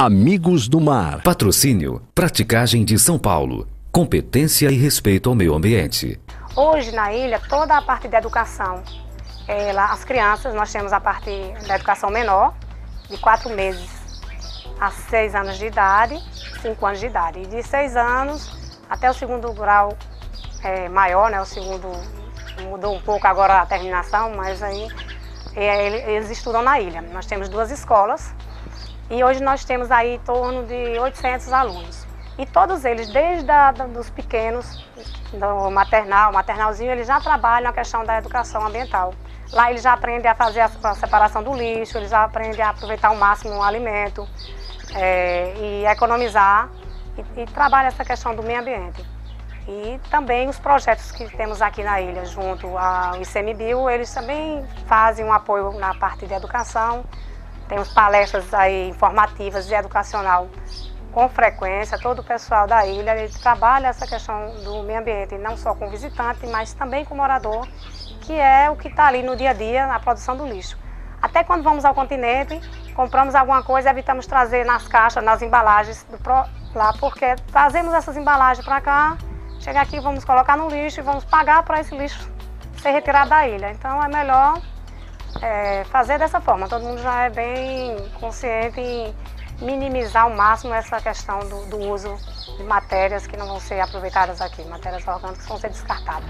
Amigos do Mar. Patrocínio Praticagem de São Paulo. Competência e respeito ao meio ambiente. Hoje na ilha, toda a parte da educação, ela, as crianças, nós temos a parte da educação menor, de quatro meses a seis anos de idade, cinco anos de idade. E de seis anos até o segundo grau é, maior, né, o segundo mudou um pouco agora a terminação, mas aí é, eles estudam na ilha. Nós temos duas escolas, e hoje nós temos aí em torno de 800 alunos. E todos eles, desde a, dos pequenos, do maternal, maternalzinho, eles já trabalham a questão da educação ambiental. Lá eles já aprendem a fazer a, separação do lixo, eles já aprendem a aproveitar ao máximo o alimento é, e economizar e, e trabalham essa questão do meio ambiente. E também os projetos que temos aqui na ilha, junto ao ICMBio, eles também fazem um apoio na parte de educação, temos palestras aí informativas e educacional com frequência. Todo o pessoal da ilha ele trabalha essa questão do meio ambiente, não só com visitante, mas também com morador, que é o que está ali no dia a dia na produção do lixo. Até quando vamos ao continente, compramos alguma coisa, evitamos trazer nas caixas, nas embalagens do pro, lá, porque trazemos essas embalagens para cá, chegar aqui, vamos colocar no lixo e vamos pagar para esse lixo ser retirado da ilha. Então é melhor é, fazer dessa forma. Todo mundo já é bem consciente em minimizar ao máximo essa questão do, do uso de matérias que não vão ser aproveitadas aqui, matérias orgânicas que vão ser descartadas.